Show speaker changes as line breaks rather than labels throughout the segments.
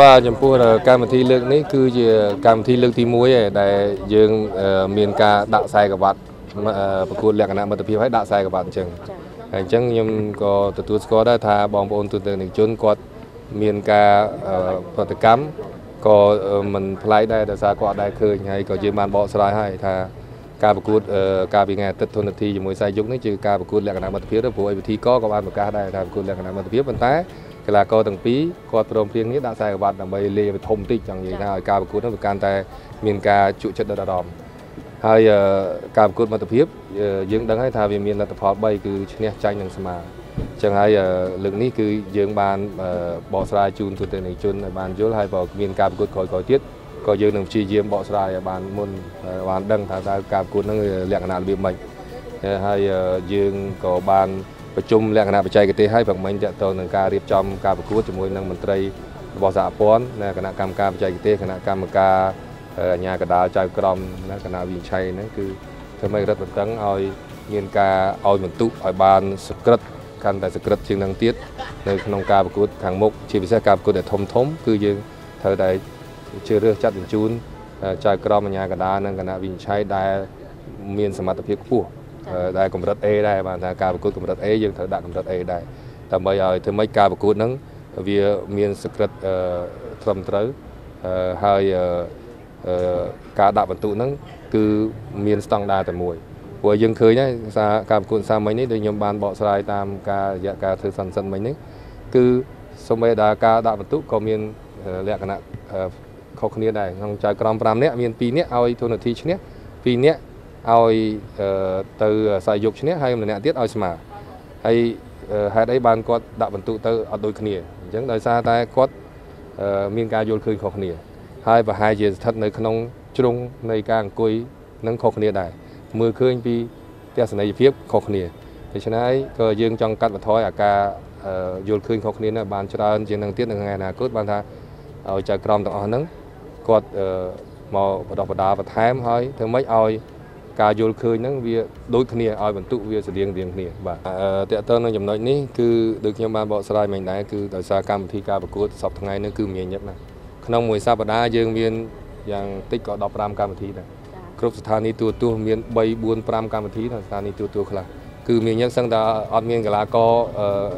បាទចំពោះកម្មវិធីលើកនេះគឺជាកម្មវិធីលើកទី1ឯដែលយើងមានការដាក់ខ្សែក្រវ៉ាត់ប្រកួតលក្ខណៈមិត្តភាពឲ្យដាក់ខ្សែក្រវ៉ាត់អញ្ចឹងហើយអញ្ចឹងខ្ញុំក៏ទទួលស្គាល់ដែរថាបងប្អូនទូទៅនិកជនគាត់មានការប្រតិកម្មក៏មិនប្លែកដែរដោយសារគាត់អត់ដែរឃើញហើយក៏យើងបានបកស្រាយឲ្យថាការប្រកួតការពីថ្ងៃអាទិត្យធននាទីជាមួយខ្សែយុគនេះជាការប្រកួតលក្ខណៈមិត្តភាពព្រោះឯវិធីកក៏បានប្រកាសដែរថាប្រកួតលក្ខណៈមិត្តភាពប៉ុន្តែ កីឡាករទាំងពីរគាត់ព្រមព្រៀងនេះដាក់ខ្សែក្រវ៉ាត់ដើម្បីលេងឲ្យធំតិចចង់និយាយថាឲ្យការប្រកួតនោះវាកាន់តែមានការជក់ចិត្តដិតអារម្មណ៍ហើយការប្រកួតមិត្តភាពយើងដឹងហើយថាវាមានលទ្ធផល3គឺឈ្នះចាញ់និងស្មើចឹងហើយលើកនេះគឺយើងបានបកស្រាយជូនទូទៅនិកជនឲ្យបានយល់ហើយបើមានការប្រកួតក្រោយៗទៀតក៏យើងនឹងព្យាយាមបកស្រាយឲ្យបានមុនបានដឹងថាតើការប្រកួតហ្នឹងលក្ខណៈរបៀបម៉េចហើយយើងក៏បាន ប្រជុំលក្ខណៈបច្ចេកទេសឲ្យប្រមិញតទៅនឹងការរៀបចំការប្រកួតជាមួយនឹងមន្ត្រីរបស់សហព័ន្ធគណៈកម្មការបច្ចេកទេសគណៈកម្មការអាជ្ញាកណ្ដាលចៅក្រមគណៈវិនិច្ឆ័យហ្នឹងគឺធ្វើម៉េចរឹតបន្តឹងឲ្យមានការឲ្យបន្ទុកឲ្យបានសក្រិតកាន់តែសក្រិតជាងនឹងទៀតនៅក្នុងការប្រកួតខាងមុខជាពិសេសការប្រកួតដែលធំធំគឺយើងត្រូវតែជ្រើសរើសចាត់បញ្ជូនចៅក្រមអាជ្ញាកណ្ដាលនិងគណៈវិនិច្ឆ័យដែលមានសមត្ថភាពខ្ពស់ ដែលកម្រិត A ដែរបានថាការប្រកួតកម្រិត A យើងត្រូវដាក់កម្រិត A ដែរដើម្បីឲ្យធ្វើម៉េចការប្រកួតហ្នឹងវាមានសក្រិតត្រឹមត្រូវហើយការដាក់បន្ទុកហ្នឹងគឺមានស្តង់ដារតែមួយព្រោះយើងឃើញហើយសារការប្រកួតសាមិញនេះដូចខ្ញុំបានបកស្រាយតាមការរយៈការធ្វើសន្និសិទមិញនេះគឺសូម្បីតែការដាក់បន្ទុកក៏មានលក្ខណៈខុសគ្នាដែរក្នុងចៅក្រម5នាក់មាន2នាក់ឲ្យទូនាទីឈ្នះ2នាក់ ឲ្យទៅសាយយកឈ្នះហើយម្នាក់ទៀតឲ្យស្មើហើយហេតុអីបានគាត់ដាក់បន្ទុកទៅអត់ដូចគ្នាអញ្ចឹងដោយសារតែគាត់មានការយល់ឃើញខុសគ្នា ហើយប្រហែលជាស្ថិតនៅក្នុងជ្រុងនៃការអង្គុយនឹងខុសគ្នាដែរមើលឃើញពីទស្សនីយភាពខុសគ្នាដូច្នេះក៏យើងចង់កាត់បន្ថយអាការយល់ឃើញខុសគ្នានេះបានច្រើនជាងនឹងទៀតនៅថ្ងៃអនាគតបានថាឲ្យចៅក្រមទាំងអស់ហ្នឹងគាត់មកបដោះបដាបន្ថែមហើយធ្វើម៉េចឲ្យ ការយល់ឃើញហ្នឹងវាដូចគ្នាឲ្យបន្ទុកវាស្តៀងរៀងគ្នាបាទតើតើនៅចំណុចនេះគឺដូចខ្ញុំបានបកស្រាយមិញដែរគឺដោយសារកម្មវិធីការប្រកួតសប្តាហ៍ថ្ងៃនេះគឺមានញឹកណាស់ក្នុងមួយសប្តាហ៍យើងមានយ៉ាងតិចក៏15កម្មវិធីដែរគ្រប់ស្ថានីយទូរទស្សន៍មាន3 4 5កម្មវិធីនៅស្ថានីយទូរទស្សន៍ខ្លះគឺមានញឹកសឹងតែអត់មានកីឡាករ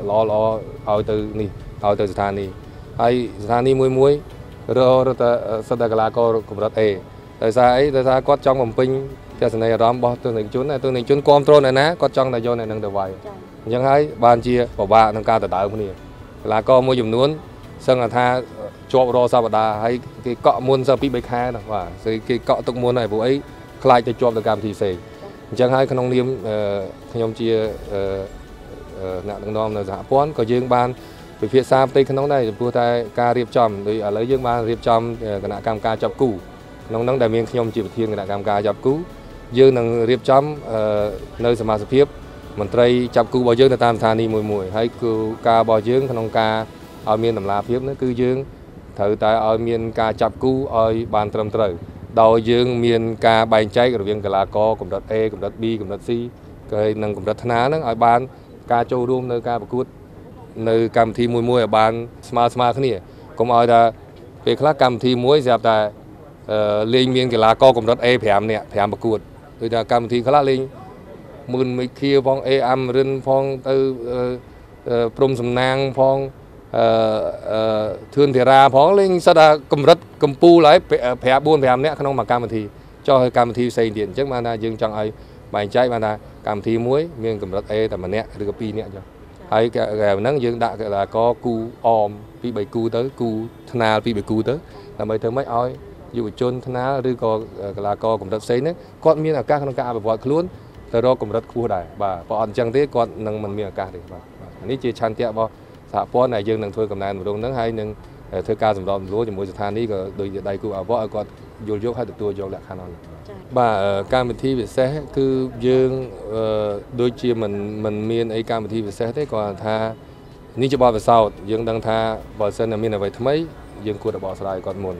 ល្អល្អឲ្យទៅនេះឲ្យទៅស្ថានីយហើយស្ថានីយមួយមួយរកតែសិតតែកីឡាករកម្រិត A ដោយសារអីដោយសារគាត់ចង់បំពេញ ទស្សនីយអារម្មណ៍របស់ទស្សនិកជនទស្សនិកជនគ្រប់គ្រងអ្នកណាគាត់ចង់តែយកអ្នកនឹងទៅវាយអញ្ចឹងហើយបានជាពិបាកក្នុងការដណ្ដើមគ្នាកីឡាករមួយចំនួនសឹងថាជាប់រសប្តាហ៍ហើយគេកក់មុនសពី3ខែណាបាទគេកក់ទុកមុនហើយព្រោះអីខ្លាចទៅជាប់ទៅកម្មវិធីផ្សេងអញ្ចឹងហើយក្នុងនាមខ្ញុំជាអ្នកដឹកនាំនៅសហព័ន្ធក៏យើងបានពិភាក្សាផ្ទៃក្នុងដែរចំពោះតែការរៀបចំដូចឥឡូវយើងបានរៀបចំគណៈកម្មការចាប់គូក្នុងនោះដែលមានខ្ញុំជាប្រធានគណៈកម្មការចាប់គូ យើងនឹងរៀបចំនៅសមាជិកភាពមន្ត្រីចាប់គូរបស់យើងនៅតាមស្ថានីយ៍មួយមួយហើយគឺការរបស់យើងក្នុងការឲ្យមានតម្លាភាពនោះគឺយើងត្រូវតែឲ្យមានការចាប់គូឲ្យបានត្រឹមត្រូវដោយយើងមានការបែងចែករវាងកីឡាករកម្រិត A កម្រិត B កម្រិត C ក៏និងកម្រិតថ្នាហ្នឹងឲ្យបានការចូលរួមនៅការប្រកួតនៅកម្មវិធីមួយមួយឲ្យបានស្មើស្មើគ្នាកុំឲ្យថាពេលខ្លះកម្មវិធីមួយស្រាប់តែលេងមានកីឡាករកម្រិត A 5នាក់5ប្រកួត ដូចថាកម្មវិធីខ្លះលេងមឿនមិខៀផង A អាំរិនផងទៅព្រំសំណាងផងអឺធឿនធារាផងលេងសិតថាកម្រិតកម្ពូលហើយ5 4 5នាក់ក្នុងមួយកម្មវិធីចុះឲ្យកម្មវិធីផ្សេងទៀតអញ្ចឹងបានថាយើងចង់ឲ្យបែងចែកបានថាកម្មវិធីមួយមានកម្រិត A តែម្នាក់ឬក៏2នាក់ចុះហើយកែហ្នឹងយើងដាក់កីឡាករគូអមពី3គូទៅគូថ្នាលពី3គូទៅដើម្បីធ្វើម៉េចឲ្យ យុវជនថ្នាលឬក៏កីឡាករកម្រិតផ្សេងហ្នឹងគាត់មានឱកាសក្នុងការអភិវឌ្ឍខ្លួនទៅរកកម្រិតខ្ពស់ដែរបាទបើអត់អញ្ចឹងទេគាត់នឹងមិនមានឱកាសទេបាទនេះជាឆន្ទៈរបស់សហព័ន្ធដែលយើងនឹងធ្វើកំណែតម្រង់ហ្នឹងហើយនឹងធ្វើការសម្របសម្រួលជាមួយស្ថានីយ៍ក៏ដូចជាដៃគូអភិវឌ្ឍឲ្យគាត់យល់យកហើយទទួលយកលក្ខខណ្ឌហ្នឹងបាទកម្មវិធីពិសេសគឺយើងដូចជាមិនមិនមានអីកម្មវិធីពិសេសទេគាត់ថានេះជាបទពិសោធន៍យើងដឹងថាបើសិនតែមានអ្វីថ្មីយើងគួរតែបកស្រាយគាត់មុន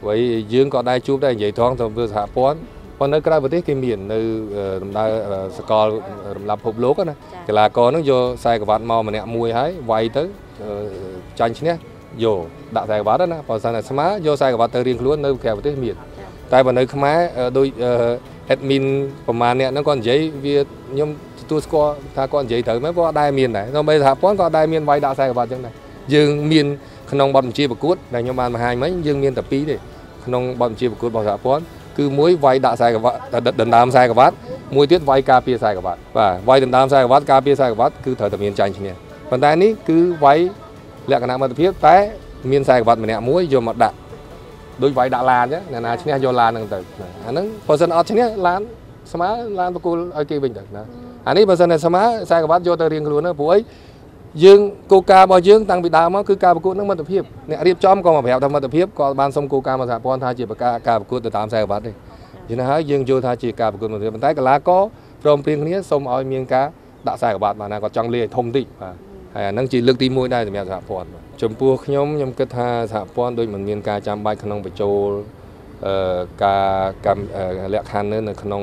ព្រោះយើងក៏ដែរជួបដែរនិយាយថងទៅធ្វើសហព័ន្ធប៉ុន្តែក្រៅប្រទេសគេមាននៅដំណើរសកលរំលាប់ពិភពលោកណាកីឡាករហ្នឹងយកខ្សែក្រវ៉ាត់មកម្នាក់មួយហើយវាយទៅចាញ់ឈ្នះយកដាក់ខ្សែក្រវ៉ាត់ណាបើសិនតែស្មើយកខ្សែក្រវ៉ាត់ទៅរៀងខ្លួននៅក្រៅប្រទេសមានតែបើនៅខ្មែរដូច admin ប្រហែលអ្នកហ្នឹងគាត់និយាយវាខ្ញុំទទួលស្គាល់ថាគាត់និយាយត្រូវមែនគាត់អត់ដែរមានដែរដល់បីសហព័ន្ធគាត់អត់ដែរមានវាយដាក់ខ្សែក្រវ៉ាត់អញ្ចឹងដែរយើងមាន ក្នុងបទបញ្ជាប្រកួតដែលខ្ញុំបានបង្ហាញមិញយើងមានតែពីរទេក្នុងបទបញ្ជាប្រកួតរបស់សហព័ន្ធគឺមួយវាយដាក់ខ្សែក្រវ៉ាត់ដណ្ដើមខ្សែក្រវ៉ាត់មួយទៀតវាយការពារខ្សែក្រវ៉ាត់បាទវាយដណ្ដើមខ្សែក្រវ៉ាត់ការពារខ្សែក្រវ៉ាត់គឺត្រូវតែមានចាញ់ឈ្នះប៉ុន្តែនេះគឺវាយលក្ខណៈមិត្តភាពតែមានខ្សែក្រវ៉ាត់ម្នាក់មួយយកមកដាក់ដូចវាយដាក់ឡានចឹងអ្នកណាឈ្នះយកឡានហ្នឹងទៅអាហ្នឹងបើសិនអត់ឈ្នះឡានស្មើឡានបកគលឲ្យគេវិញទៅណាអានេះបើសិនតែស្មើខ្សែក្រវ៉ាត់យកទៅរៀងខ្លួនទៅព្រោះអី យើងគោលការណ៍របស់យើងតាំងពីដើមមកគឺការប្រកួតនឹងមិត្តភាពអ្នករៀបចំក៏មកប្រាប់ថាមិត្តភាពក៏បានសុំគោលការណ៍មកសហព័ន្ធថាជាប្រកាសការប្រកួតទៅតាមខ្សែក្រវ៉ាត់ទេយល់ហើយយើងយល់ថាជាការប្រកួតមិត្តភាពប៉ុន្តែកីឡាករព្រមព្រៀងគ្នាសូមឲ្យមានការដាក់ខ្សែក្រវ៉ាត់បានណាគាត់ចង់លេងឲ្យធំតិចបាទហើយអាហ្នឹងជាលើកទី1ដែរសម្រាប់សហព័ន្ធចំពោះខ្ញុំខ្ញុំគិតថាសហព័ន្ធដូចមិនមានការចាំបាច់ក្នុងបញ្ចូលអឺការកម្មលក្ខខណ្ឌនៅក្នុង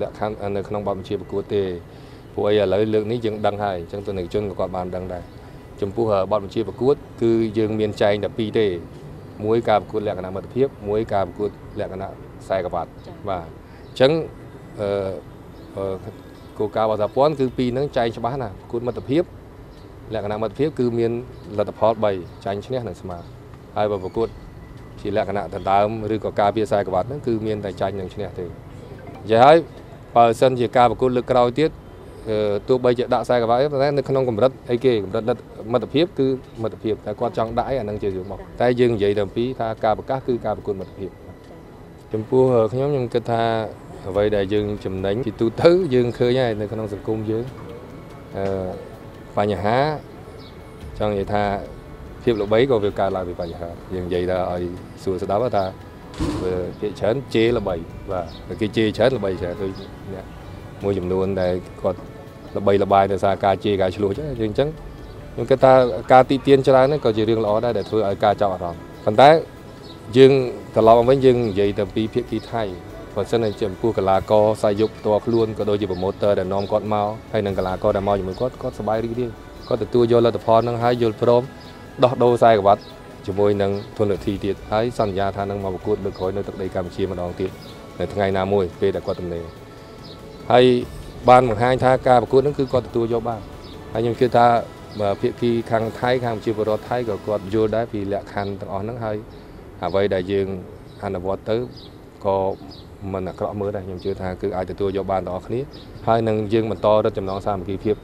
លក្ខខណ្ឌនៅក្នុងបទបញ្ជាប្រកួតទេ ព្រោះអីឥឡូវលើកនេះយើងដឹងហើយអញ្ចឹងទស្សនិកជនក៏គាត់បានដឹងដែរចំពោះបទបញ្ជាប្រកួត គឺយើងមានចែងតែពីរទេមួយការប្រកួតលក្ខណៈមិត្តភាពមួយការប្រកួតលក្ខណៈខ្សែក្រវ៉ាត់បាទអញ្ចឹងអឺគោលការណ៍របស់សហព័ន្ធគឺពីរហ្នឹងចែងច្បាស់ណាប្រកួតមិត្តភាពលក្ខណៈមិត្តភាពគឺមានលទ្ធផល3ចាញ់ឈ្នះនិងស្មើហើយបើប្រកួតជាលក្ខណៈដណ្ដើមឬក៏ការពារខ្សែក្រវ៉ាត់ហ្នឹងគឺមានតែចាញ់និងឈ្នះទេនិយាយហើយបើសិនជាការប្រកួតលើកក្រោយទៀត ទោះបីជាដាក់ខ្សែក្រវ៉ាត់តែនៅក្នុងកម្រិតអីគេកម្រិតមិត្តភាពគឺមិត្តភាពតែគាត់ចង់ដាក់អីអានឹងជារឿងមកតែយើងនិយាយតែពីថាការប្រកាសគឺការប្រកួតមិត្តភាពចំពោះខ្ញុំខ្ញុំគិតថាអ្វីដែលយើងចំណេញពីទូទៅយើងឃើញហើយនៅក្នុងសង្គមយើងអឺបញ្ហាចង់និយាយថាភាពល្បីក៏វាកើតឡើងពីបញ្ហាយើងនិយាយថាឲ្យសួរស្ដាប់ថាវាគេច្រើនជេរល្បីបាទគេជេរច្រើនល្បីច្រើនដូចអ្នកមួយចំនួនដែលគាត់ ល្បីល្បាញដោយសារការជេរការឆ្លោះចឹងយើងអញ្ចឹងខ្ញុំគិតថាការទីទានច្រើនហ្នឹងក៏ជារឿងល្អដែរដែលធ្វើឲ្យការចាប់អារម្មណ៍ប៉ុន្តែយើងត្រឡប់មកវិញយើងនិយាយទៅពីភាគីថៃបើសិនជាចំពោះកីឡាករខ្សែយុគផ្ទាល់ខ្លួនក៏ដូចជាប្រម៉ូទ័រដែលនាំគាត់មកហើយនឹងកីឡាករដែលមកជាមួយគាត់គាត់សប្បាយរីករាយគាត់ទទួលយកលទ្ធផលនឹងហើយយល់ព្រមដោះដូរខ្សែក្រវ៉ាត់ជាមួយនឹងធនលទ្ធិទៀតហើយសន្យាថានឹងមកប្រកួតលើកក្រោយនៅទឹកដីកម្ពុជាម្ដងទៀតនៅថ្ងៃណាមួយពេលដែលគាត់ទំនេរហើយ បានបង្ហាញថាការប្រកួតនឹងគឺគាត់ទទួលយកបានហើយខ្ញុំគិតថាភាគីខាងថៃខាងប្រជាពលរដ្ឋថៃក៏គាត់យល់ដែរពីលក្ខខណ្ឌទាំងអស់ហ្នឹងហើយអ្វីដែលយើងអនុវត្តទៅក៏មិនអាក្រក់មើលដែរខ្ញុំជឿថាគឺអាចទទួលយកបានទាំងអស់គ្នាហើយនឹងយើងបន្តរឹតចំណងសាមគ្គីភាព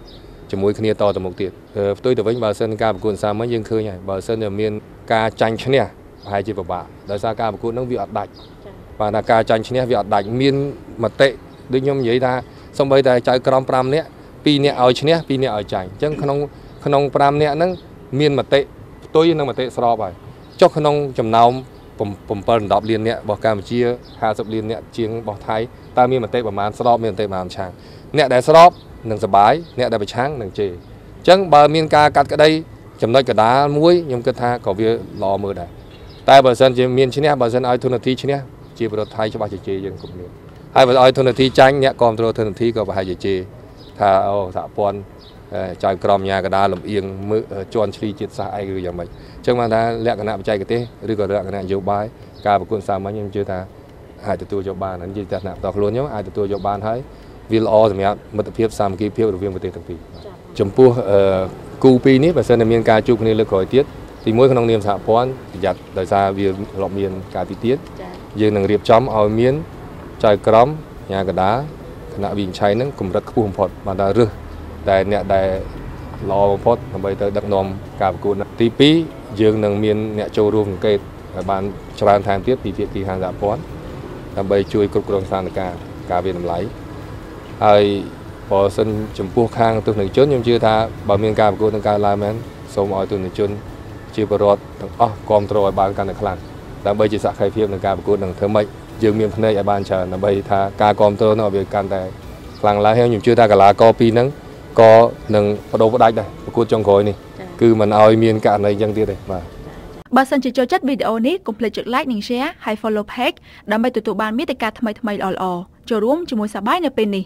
ជាមួយគ្នាតទៅមុខទៀតផ្ទុយទៅវិញបើសិនការប្រកួតសាមញ្ញយើងឃើញហើយបើសិនតែមានការចាញ់ឈ្នះប្រហែលជាពិបាកដោយសារការប្រកួតហ្នឹងវាអត់ដាច់បាទថាការចាញ់ឈ្នះវាអត់ដាច់មានមតិដូចខ្ញុំនិយាយថា សំបីតែចៅក្រម5នាក់2នាក់ឲ្យឈ្នះ2នាក់ឲ្យចាញ់អញ្ចឹងក្នុងក្នុង5នាក់ហ្នឹងមានមតិផ្ទុយនិងមតិស្របហើយចុះក្នុងចំណោម7 10លានអ្នករបស់កម្ពុជា50លានអ្នកជាងរបស់ថៃតើមានមតិប្រមាណស្របមានមតិប្រមាណឆាំងអ្នកដែលស្របនឹងសបាយអ្នកដែលប្រឆាំងនឹងជេរអញ្ចឹងបើមានការកាត់ក្តីចំណុចកដាលមួយខ្ញុំគិតថាក៏វាល្អមើលដែរតែបើសិនជាមានឈ្នះបើសិនឲ្យធនធានឈ្នះជាប្រទេសថៃច្បាស់ជាជេរយើងគ្រប់គ្នា ហើយបើឲ្យធនធានចាញ់អ្នកគ្រប់គ្រងធនធានក៏ប្រហែលជាជេរថាអូសហព័ន្ធចៅក្រមញាកដាលំអៀងមើជន់ឈ្លីជាតិសាសអីឬយ៉ាងម៉េចអញ្ចឹងបានថាលក្ខណៈបច្ចេកទេសឬក៏លក្ខណៈនយោបាយការប្រកួតសាមញ្ញខ្ញុំជឿថាអាចទទួលយកបាននិយាយតែថ្នាក់ផ្ទាល់ខ្លួនខ្ញុំអាចទទួលយកបានហើយវាល្អសម្រាប់មិត្តភាពសាមគ្គីភាពរវាងប្រទេសទាំងពីរចំពោះគូពីរនេះបើសិនតែមានការជួបគ្នាលើកក្រោយទៀតទីមួយក្នុងនាមសហព័ន្ធប្រយ័ត្នដោយសារវាធ្លាប់មានការទីទៀតយើងនឹងរៀបចំឲ្យមាន ចៅក្រមញាកដាគណៈវិញ្ឆ័យនឹងកម្រិតខ្ពស់បំផុតបានថារឹសដែលអ្នកដែលល្អបំផុតដើម្បីទៅដឹកនាំការប្រកួតទី2យើងនឹងមានអ្នកចូលរួមសង្កេតឲ្យបានច្រើនថែមទៀតពីភាគីខាងសហព័ន្ធដើម្បីជួយគ្រប់គ្រងស្ថានភាពការវាតម្លៃហើយបើសិនចំពោះខាងទស្សនិកជនខ្ញុំជឿថាបើមានការប្រកួតនឹងកើតឡើងមែនសូមឲ្យទស្សនិកជនជាបរិវត្តទាំងអស់គ្រប់គ្រងឲ្យបានកាន់តែខ្លាំងដើម្បីជាសក្ខីភាពក្នុងការប្រកួតនឹងធ្វើម៉េច យើងមានភ្នែកឲ្យបានច្រើនដើម្បីថាការគ្រប់គ្រងនោះវាកាន់តែខ្លាំងឡើងហើយខ្ញុំជឿថាកីឡាករពីរហ្នឹងក៏នឹងបដូរផ្ដាច់ដែរប្រកួតចុងក្រោយនេះគឺមិនឲ្យមានករណីយ៉ាងទៀតទេបាទ
បើសិនជាចូលចិត្តវីដេអូនេះកុំភ្លេចចុច like និង share ហើយ follow page ដើម្បីទទួលបានមាតិកាថ្មីៗល្អៗចូលរួមជាមួយសប្បាយនៅពេលនេះ